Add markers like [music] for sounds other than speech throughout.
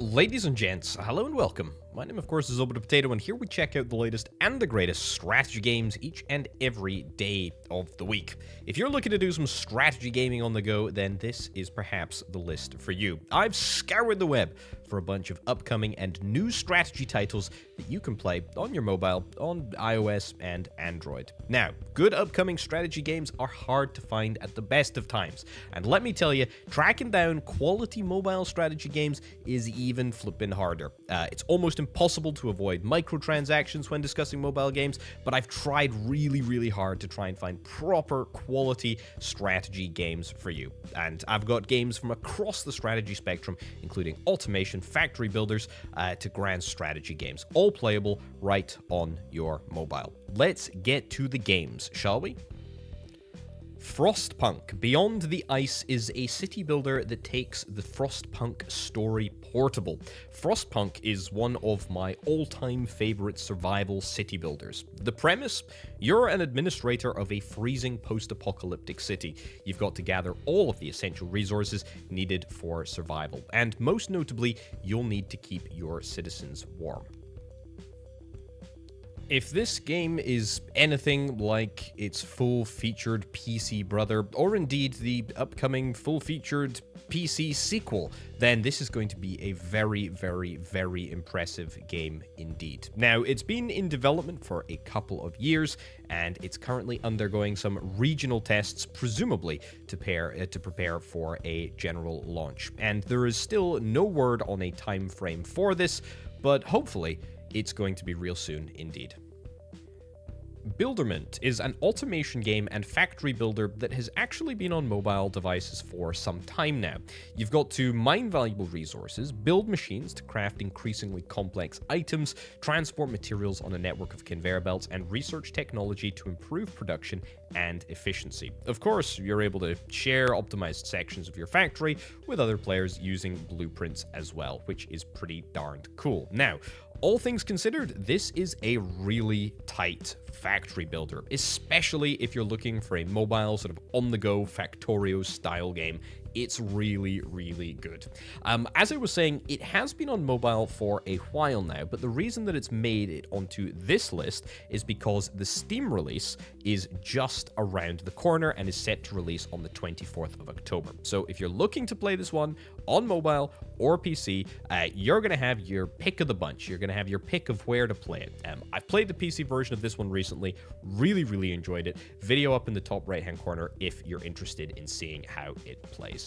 Ladies and gents, hello and welcome. My name, of course, is Orbital Potato, and here we check out the latest and the greatest strategy games each and every day of the week. If you're looking to do some strategy gaming on the go, then this is perhaps the list for you. I've scoured the web for a bunch of upcoming and new strategy titles that you can play on your mobile, on iOS and Android. Now, good upcoming strategy games are hard to find at the best of times, and let me tell you, tracking down quality mobile strategy games is even flipping harder. Uh, it's almost impossible to avoid microtransactions when discussing mobile games, but I've tried really, really hard to try and find proper quality strategy games for you. And I've got games from across the strategy spectrum, including automation, factory builders, uh, to grand strategy games, all playable right on your mobile. Let's get to the games, shall we? Frostpunk Beyond the Ice is a city builder that takes the Frostpunk story portable. Frostpunk is one of my all time favorite survival city builders. The premise you're an administrator of a freezing post apocalyptic city. You've got to gather all of the essential resources needed for survival, and most notably, you'll need to keep your citizens warm. If this game is anything like its full-featured PC brother, or indeed the upcoming full-featured PC sequel, then this is going to be a very, very, very impressive game indeed. Now, it's been in development for a couple of years, and it's currently undergoing some regional tests, presumably to, pair, uh, to prepare for a general launch. And there is still no word on a time frame for this, but hopefully it's going to be real soon indeed. Builderment is an automation game and factory builder that has actually been on mobile devices for some time now. You've got to mine valuable resources, build machines to craft increasingly complex items, transport materials on a network of conveyor belts, and research technology to improve production and efficiency. Of course, you're able to share optimized sections of your factory with other players using blueprints as well, which is pretty darned cool. Now, all things considered, this is a really tight factory builder, especially if you're looking for a mobile, sort of on the go Factorio style game it's really, really good. Um, as I was saying, it has been on mobile for a while now, but the reason that it's made it onto this list is because the Steam release is just around the corner and is set to release on the 24th of October. So if you're looking to play this one on mobile or PC, uh, you're going to have your pick of the bunch. You're going to have your pick of where to play it. Um, I've played the PC version of this one recently, really, really enjoyed it. Video up in the top right hand corner if you're interested in seeing how it plays.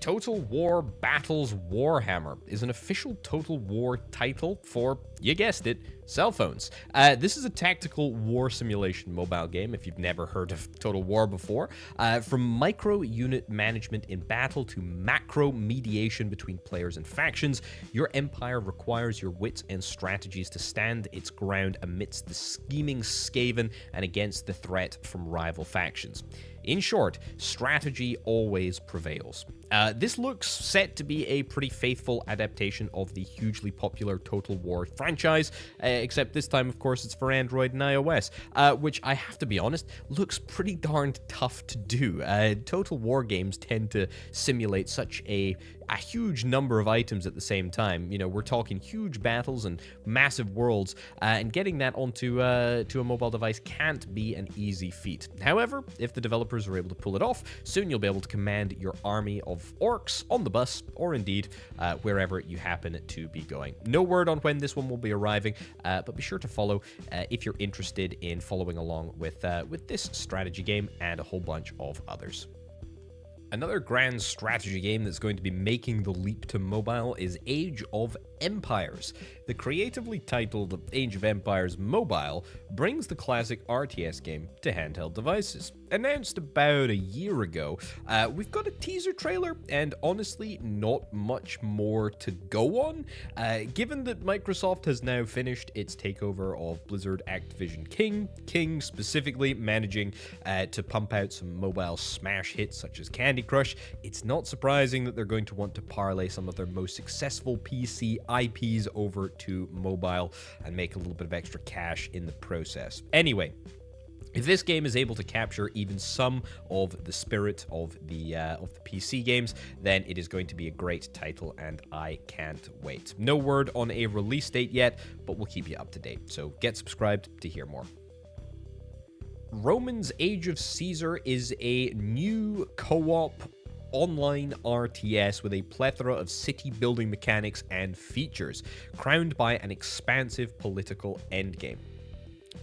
Total War Battles Warhammer is an official Total War title for, you guessed it, cell phones. Uh, this is a tactical war simulation mobile game, if you've never heard of Total War before. Uh, from micro unit management in battle to macro mediation between players and factions, your empire requires your wits and strategies to stand its ground amidst the scheming Skaven and against the threat from rival factions. In short, strategy always prevails. Uh, this looks set to be a pretty faithful adaptation of the hugely popular Total War franchise, uh, except this time, of course, it's for Android and iOS, uh, which I have to be honest, looks pretty darned tough to do. Uh, Total War games tend to simulate such a a huge number of items at the same time. You know, we're talking huge battles and massive worlds, uh, and getting that onto uh, to a mobile device can't be an easy feat. However, if the developers are able to pull it off, soon you'll be able to command your army of orcs on the bus, or indeed uh, wherever you happen to be going. No word on when this one will be arriving, uh, but be sure to follow uh, if you're interested in following along with uh, with this strategy game and a whole bunch of others. Another grand strategy game that's going to be making the leap to mobile is Age of Empires. The creatively titled Age of Empires Mobile brings the classic RTS game to handheld devices. Announced about a year ago, uh, we've got a teaser trailer and honestly not much more to go on. Uh, given that Microsoft has now finished its takeover of Blizzard Activision King, King specifically managing uh, to pump out some mobile smash hits such as Candy Crush, it's not surprising that they're going to want to parlay some of their most successful PC IPs over to mobile and make a little bit of extra cash in the process. Anyway, If this game is able to capture even some of the spirit of the uh, of the PC games, then it is going to be a great title, and I can't wait. No word on a release date yet, but we'll keep you up to date. So get subscribed to hear more. Romans Age of Caesar is a new co-op online RTS with a plethora of city building mechanics and features, crowned by an expansive political endgame.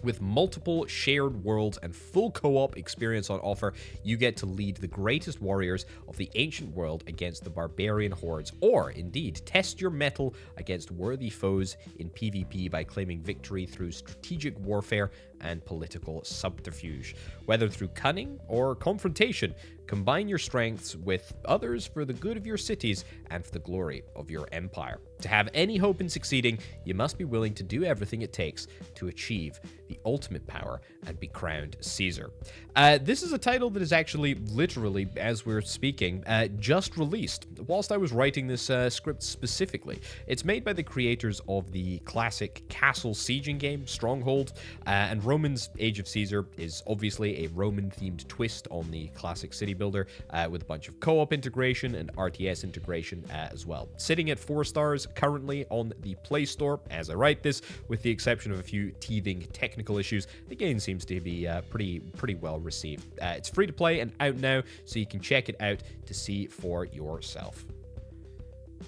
With multiple shared worlds and full co op experience on offer, you get to lead the greatest warriors of the ancient world against the barbarian hordes, or indeed test your mettle against worthy foes in PvP by claiming victory through strategic warfare and political subterfuge. Whether through cunning or confrontation, combine your strengths with others for the good of your cities and for the glory of your empire. To have any hope in succeeding, you must be willing to do everything it takes to achieve the ultimate power and be crowned Caesar. Uh, this is a title that is actually literally, as we're speaking, uh, just released whilst I was writing this uh, script specifically. It's made by the creators of the classic castle sieging game, Stronghold, uh, and Romans Age of Caesar is obviously a Roman themed twist on the classic city builder uh, with a bunch of co op integration and RTS integration uh, as well. Sitting at four stars currently on the Play Store as I write this, with the exception of a few teething technical issues, the game seems to be uh, pretty, pretty well received. Uh, it's free to play and out now, so you can check it out to see for yourself.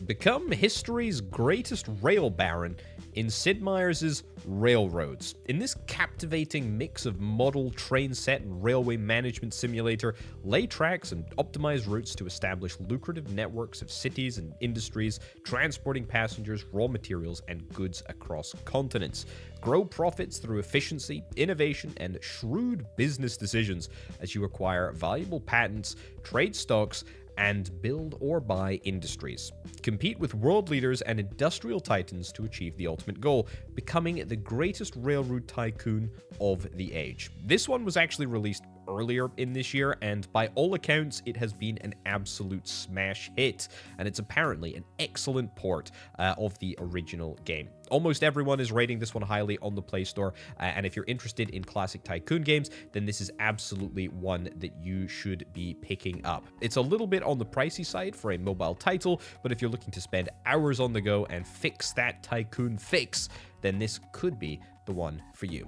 Become history's greatest rail baron in Sid Meier's Railroads. In this captivating mix of model, train set, and railway management simulator, lay tracks and optimize routes to establish lucrative networks of cities and industries, transporting passengers, raw materials, and goods across continents. Grow profits through efficiency, innovation, and shrewd business decisions as you acquire valuable patents, trade stocks, and build or buy industries. Compete with world leaders and industrial titans to achieve the ultimate goal, becoming the greatest railroad tycoon of the age. This one was actually released earlier in this year, and by all accounts, it has been an absolute smash hit, and it's apparently an excellent port uh, of the original game. Almost everyone is rating this one highly on the Play Store, uh, and if you're interested in classic Tycoon games, then this is absolutely one that you should be picking up. It's a little bit on the pricey side for a mobile title, but if you're looking to spend hours on the go and fix that Tycoon fix, then this could be the one for you.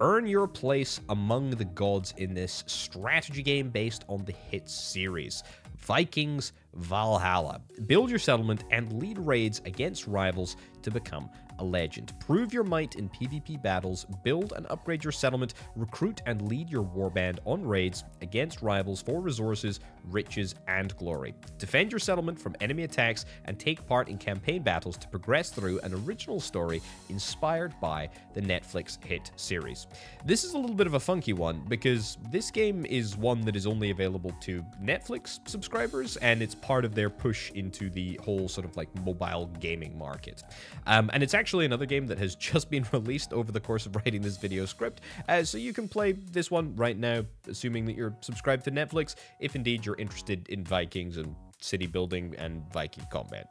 Earn your place among the gods in this strategy game based on the hit series. Vikings Valhalla. Build your settlement and lead raids against rivals to become a legend. Prove your might in PvP battles, build and upgrade your settlement, recruit and lead your warband on raids against rivals for resources, riches, and glory. Defend your settlement from enemy attacks and take part in campaign battles to progress through an original story inspired by the Netflix hit series. This is a little bit of a funky one because this game is one that is only available to Netflix subscribers and it's part of their push into the whole sort of like mobile gaming market. Um, and it's actually another game that has [laughs] just been released over the course of writing this video script, uh, so you can play this one right now, assuming that you're subscribed to Netflix, if indeed you're interested in Vikings and city building and Viking combat.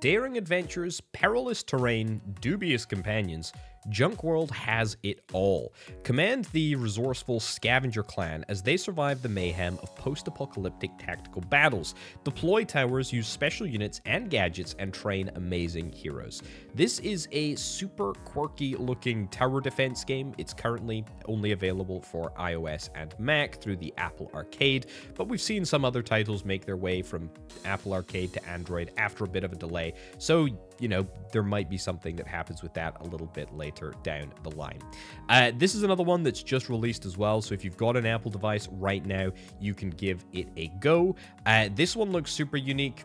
Daring adventures, perilous terrain, dubious companions, Junk World has it all. Command the resourceful scavenger clan as they survive the mayhem of post-apocalyptic tactical battles, deploy towers, use special units and gadgets, and train amazing heroes. This is a super quirky looking tower defense game. It's currently only available for iOS and Mac through the Apple Arcade, but we've seen some other titles make their way from Apple Arcade to Android after a bit of a delay, so you know, there might be something that happens with that a little bit later down the line. Uh, this is another one that's just released as well, so if you've got an Apple device right now, you can give it a go. Uh, this one looks super unique.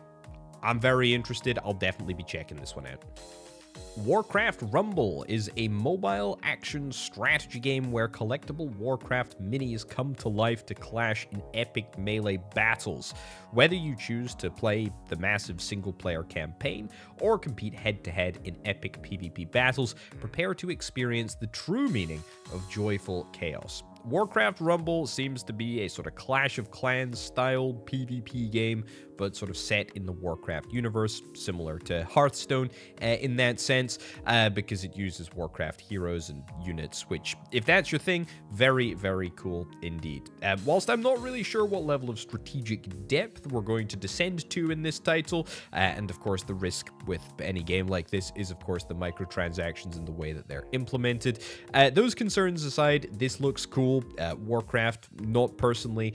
I'm very interested. I'll definitely be checking this one out. Warcraft Rumble is a mobile action strategy game where collectible Warcraft minis come to life to clash in epic melee battles. Whether you choose to play the massive single player campaign or compete head to head in epic PvP battles, prepare to experience the true meaning of joyful chaos. Warcraft Rumble seems to be a sort of Clash of Clans style PvP game but sort of set in the Warcraft universe, similar to Hearthstone uh, in that sense, uh, because it uses Warcraft heroes and units, which, if that's your thing, very, very cool indeed. Uh, whilst I'm not really sure what level of strategic depth we're going to descend to in this title, uh, and of course, the risk with any game like this is, of course, the microtransactions and the way that they're implemented. Uh, those concerns aside, this looks cool. Uh, Warcraft, not personally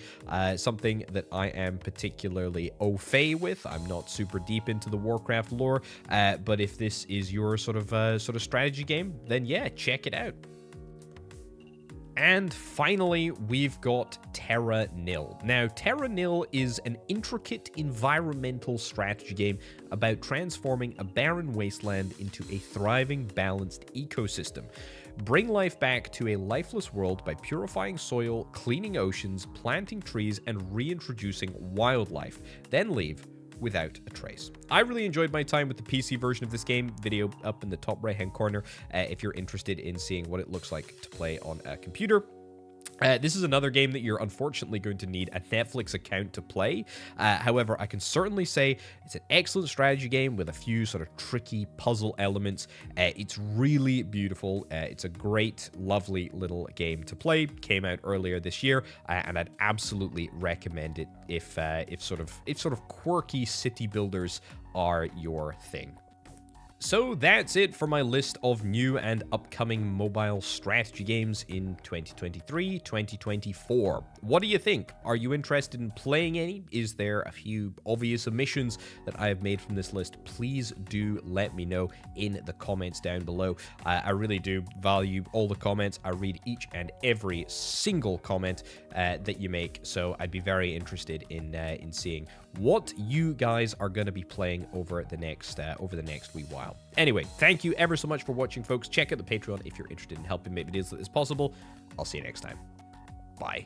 something that I am particularly fait with. I'm not super deep into the Warcraft lore, uh, but if this is your sort of uh, sort of strategy game, then yeah, check it out. And finally, we've got Terra Nil. Now, Terra Nil is an intricate environmental strategy game about transforming a barren wasteland into a thriving, balanced ecosystem. Bring life back to a lifeless world by purifying soil, cleaning oceans, planting trees, and reintroducing wildlife. Then leave without a trace. I really enjoyed my time with the PC version of this game, video up in the top right hand corner uh, if you're interested in seeing what it looks like to play on a computer. Uh, this is another game that you're unfortunately going to need a Netflix account to play. Uh, however, I can certainly say it's an excellent strategy game with a few sort of tricky puzzle elements. Uh, it's really beautiful. Uh, it's a great, lovely little game to play. Came out earlier this year, uh, and I'd absolutely recommend it if uh, if sort of if sort of quirky city builders are your thing. So that's it for my list of new and upcoming mobile strategy games in 2023 2024. What do you think? Are you interested in playing any? Is there a few obvious omissions that I have made from this list? Please do let me know in the comments down below. I really do value all the comments. I read each and every single comment uh, that you make, so I'd be very interested in uh, in seeing what you guys are going to be playing over the next uh, over the next wee while. Anyway, thank you ever so much for watching, folks. Check out the Patreon if you're interested in helping make videos like this possible. I'll see you next time. Bye.